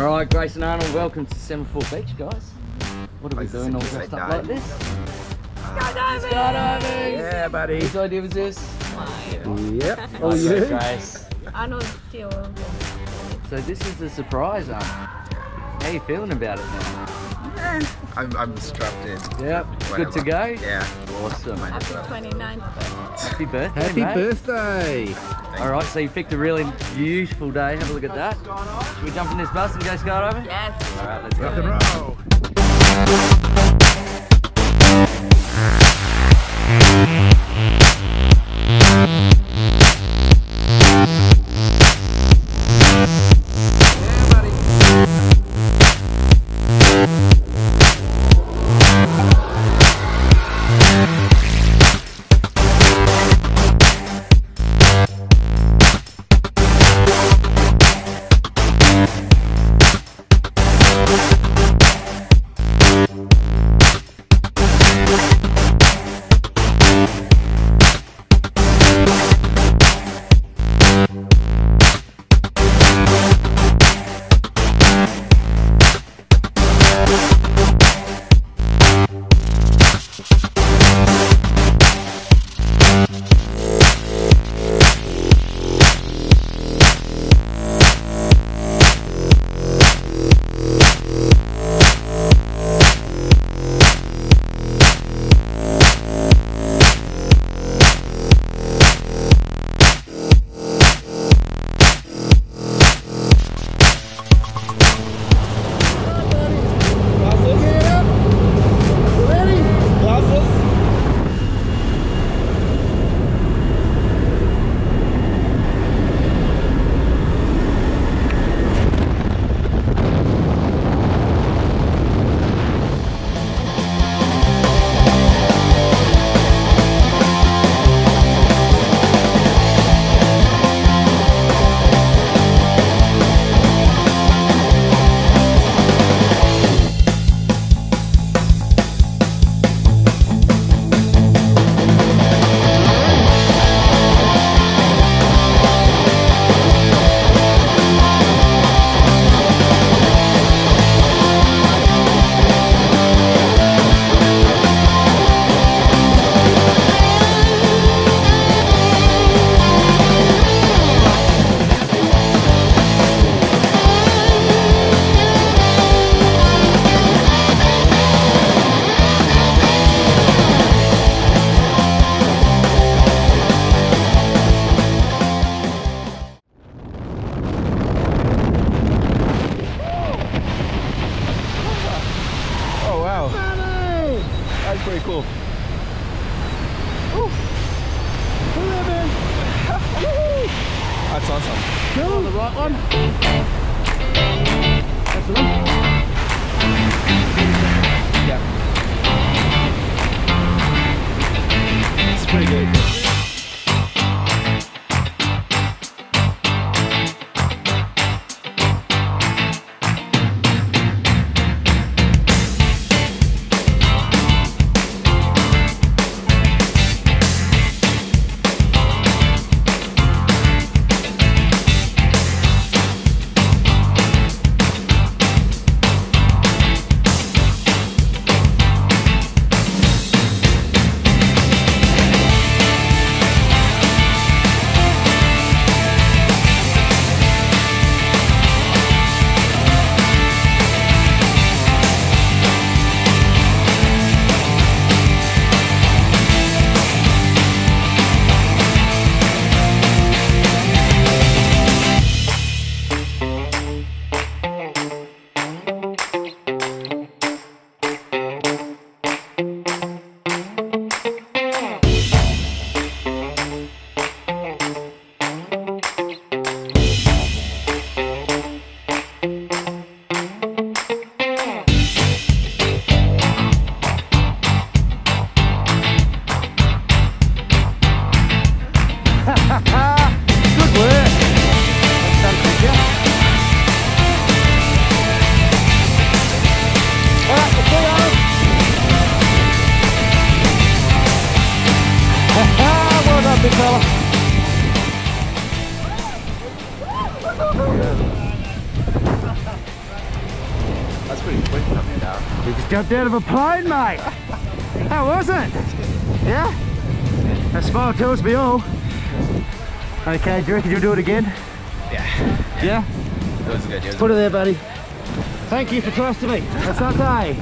All right, Grace and Arnold, welcome to Semaphore Beach, guys. What are we Place doing all is dressed up no. like this? Skydiving! Skydiving! Yeah, buddy. Whose idea was this? Yep. Oh, you? Grace. I know still. So this is the surprise, um, How you feeling about it now? I'm, I'm strapped in. Yep, good to go? Yeah. Awesome. Happy 29th birthday. Happy birthday, Happy mate. birthday! All right, so you picked a really beautiful day. Have a look at that. Should we jump in this bus and go skydiving? Yes. All right, let's Rock and roll! Oh, wow. That's pretty cool. That's awesome. On the right one. That's the one. Yeah. It's pretty. Good fella. That's pretty quick coming down. Uh, you just jumped out of a plane, mate. that wasn't. Yeah? That smile tells me all. Okay, do you reckon you'll do it again? Yeah. Yeah? yeah? It was good, it was Put it there, buddy. Thank you for trusting me. That's our day.